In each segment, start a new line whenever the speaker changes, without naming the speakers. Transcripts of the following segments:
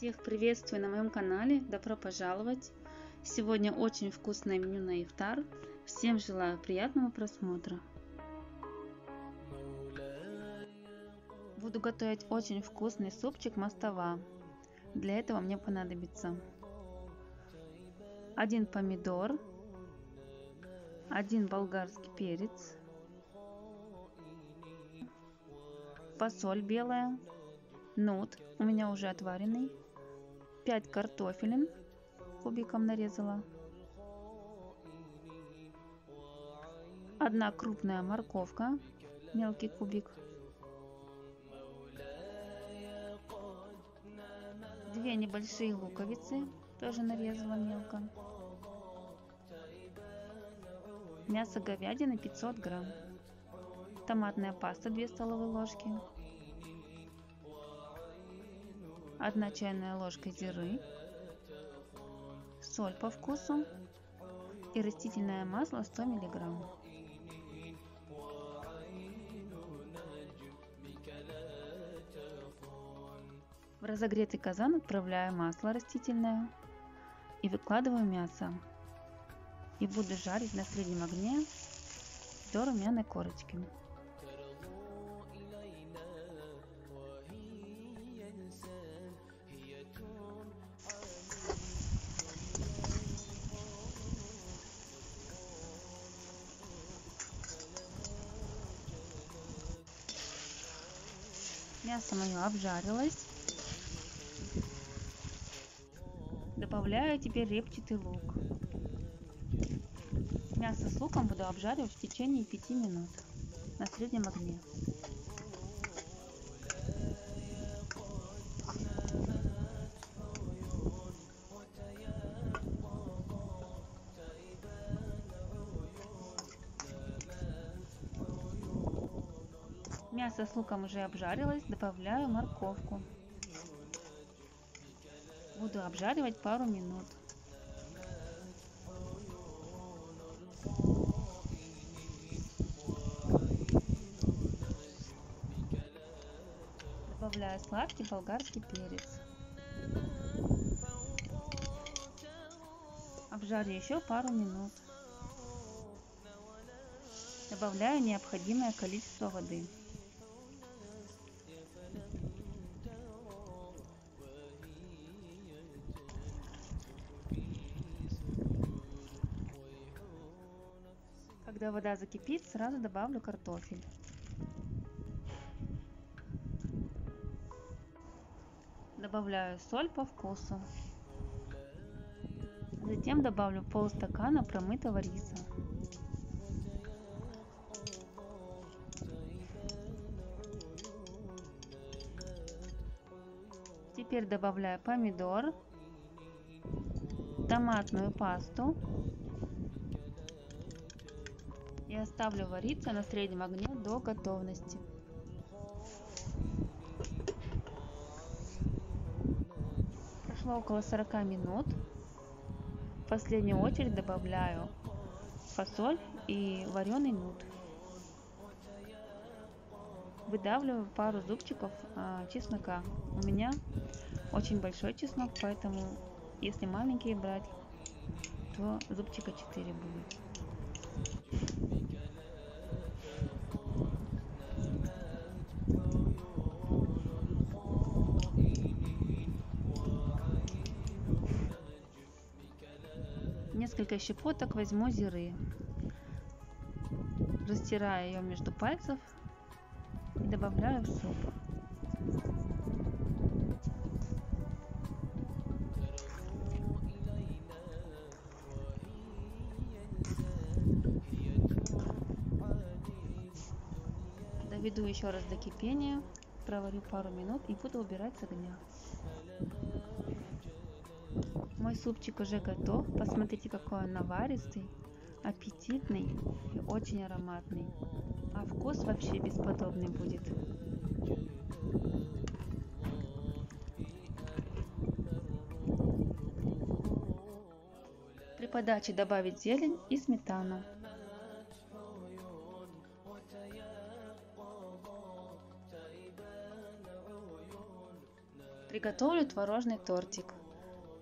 Всех приветствую на моем канале, добро пожаловать! Сегодня очень вкусное меню на ифтар. Всем желаю приятного просмотра. Буду готовить очень вкусный супчик мастава. Для этого мне понадобится один помидор, один болгарский перец, фасоль белая, нут у меня уже отваренный, 5 картофелин кубиком нарезала, одна крупная морковка, мелкий кубик, две небольшие луковицы, тоже нарезала мелко, мясо говядины 500 грамм, томатная паста 2 столовые ложки, 1 чайная ложка зиры, соль по вкусу и растительное масло 100 миллиграмм. В разогретый казан отправляю масло растительное и выкладываю мясо. И буду жарить на среднем огне до румяной корочки. Мясо мое обжарилось. Добавляю теперь репчатый лук. Мясо с луком буду обжаривать в течение 5 минут на среднем огне. Мясо с луком уже обжарилось, добавляю морковку. Буду обжаривать пару минут. Добавляю сладкий болгарский перец. Обжарю еще пару минут. Добавляю необходимое количество воды. Когда вода закипит, сразу добавлю картофель. Добавляю соль по вкусу. Затем добавлю полстакана промытого риса. Теперь добавляю помидор, томатную пасту оставлю вариться на среднем огне до готовности. Прошло около 40 минут. В последнюю очередь добавляю фасоль и вареный нут. Выдавливаю пару зубчиков а, чеснока. У меня очень большой чеснок, поэтому если маленькие брать, то зубчика 4 будет. Несколько щепоток возьму зиры. Растираю ее между пальцев и добавляю в суп. Доведу еще раз до кипения, проварю пару минут и буду убирать с огня. Мой супчик уже готов. Посмотрите, какой он наваристый, аппетитный и очень ароматный. А вкус вообще бесподобный будет. При подаче добавить зелень и сметану. При Приготовлю творожный тортик.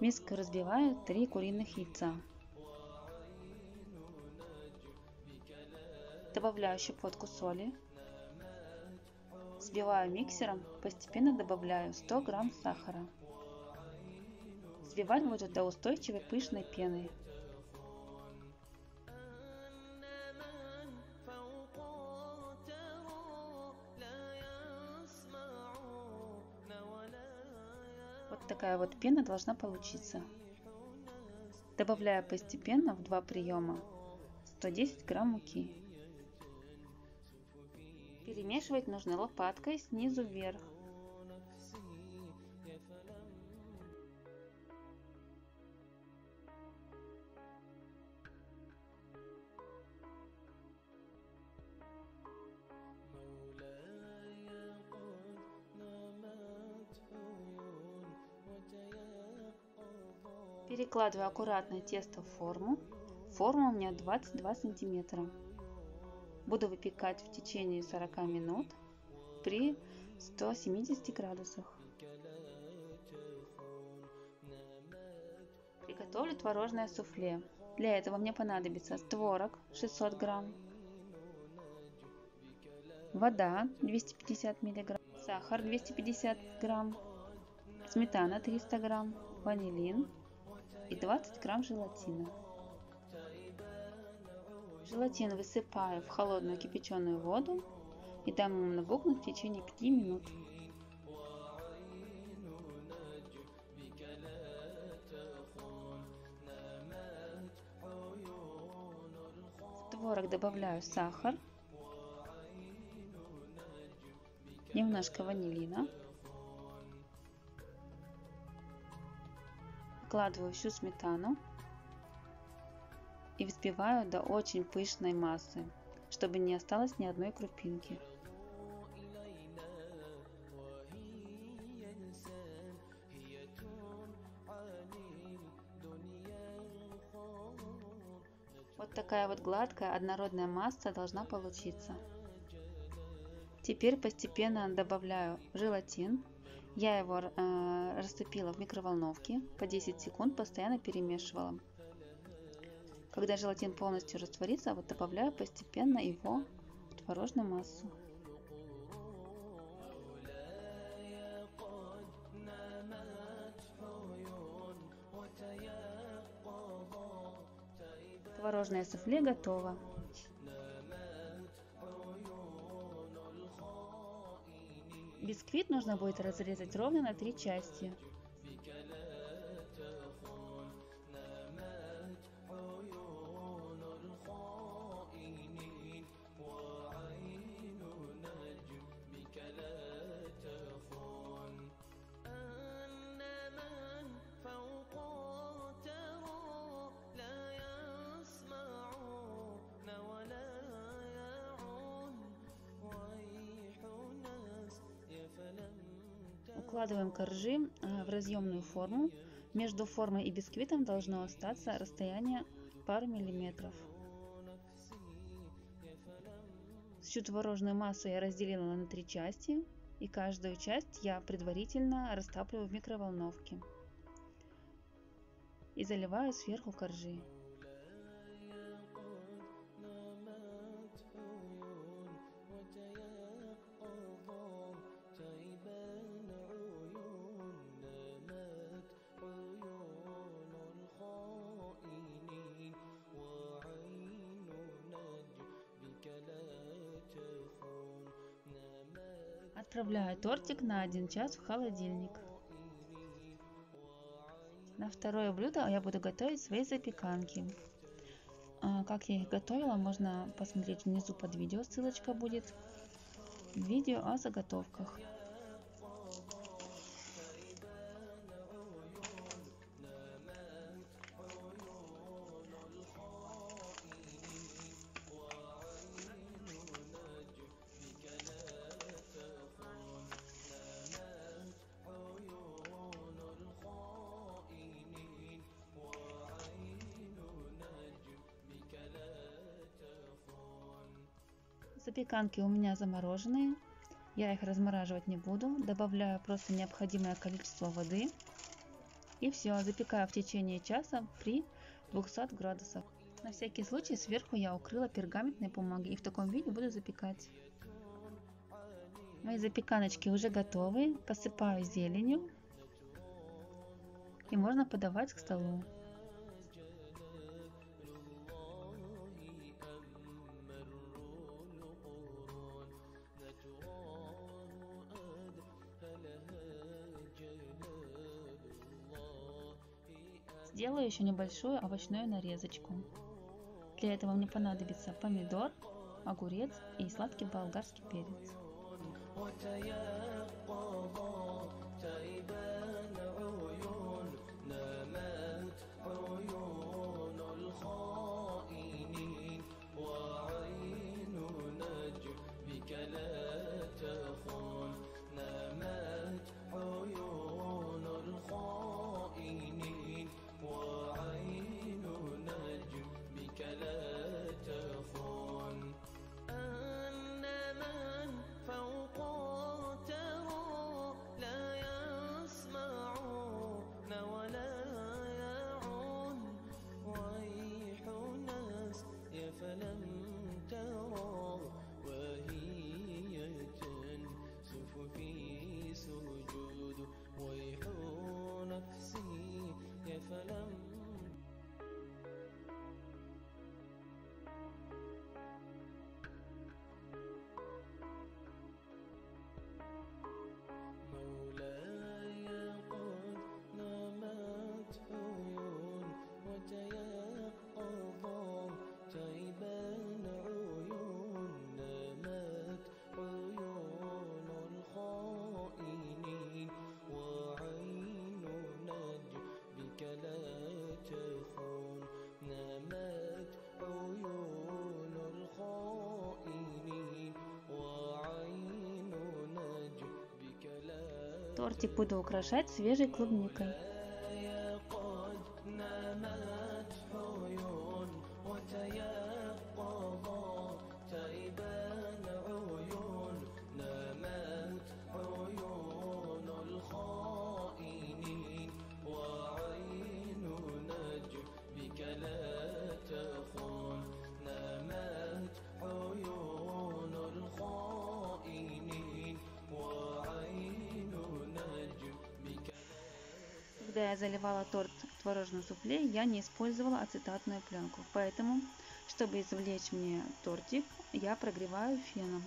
В миску разбиваю 3 куриных яйца. Добавляю щепотку соли. Взбиваю миксером, постепенно добавляю 100 грамм сахара. Взбивать буду до устойчивой пышной пены. Такая вот пена должна получиться. Добавляю постепенно в два приема 110 грамм муки. Перемешивать нужно лопаткой снизу вверх. Перекладываю аккуратно тесто в форму. Форма у меня 22 сантиметра. Буду выпекать в течение 40 минут при 170 градусах. Приготовлю творожное суфле. Для этого мне понадобится творог 600 грамм, вода 250 миллиграмм, сахар 250 грамм, сметана 300 грамм, ванилин и 20 грамм желатина. Желатин высыпаю в холодную кипяченую воду и дам ему набухнуть в течение 5 минут. В творог добавляю сахар, немножко ванилина Выкладываю всю сметану и взбиваю до очень пышной массы, чтобы не осталось ни одной крупинки. Вот такая вот гладкая однородная масса должна получиться. Теперь постепенно добавляю желатин я его э, растопила в микроволновке, по 10 секунд постоянно перемешивала. Когда желатин полностью растворится, вот добавляю постепенно его в творожную массу. Творожное суфле готово. Бисквит нужно будет разрезать ровно на три части. Укладываем коржи э, в разъемную форму. Между формой и бисквитом должно остаться расстояние пару миллиметров. Всю творожную массу я разделила на три части. И каждую часть я предварительно растапливаю в микроволновке. И заливаю сверху коржи. Отправляю тортик на 1 час в холодильник. На второе блюдо я буду готовить свои запеканки. А, как я их готовила, можно посмотреть внизу под видео, ссылочка будет. Видео о заготовках. Запеканки у меня замороженные. Я их размораживать не буду, добавляю просто необходимое количество воды. И все, запекаю в течение часа при 200 градусах. На всякий случай сверху я укрыла пергаментной бумагой и в таком виде буду запекать. Мои запеканочки уже готовы. Посыпаю зеленью. И можно подавать к столу. Сделаю еще небольшую овощную нарезочку. Для этого мне понадобится помидор, огурец и сладкий болгарский перец. عالمي Тортик буду украшать свежей клубникой. Когда я заливала торт творожным суфле, я не использовала ацетатную пленку. Поэтому, чтобы извлечь мне тортик, я прогреваю феном.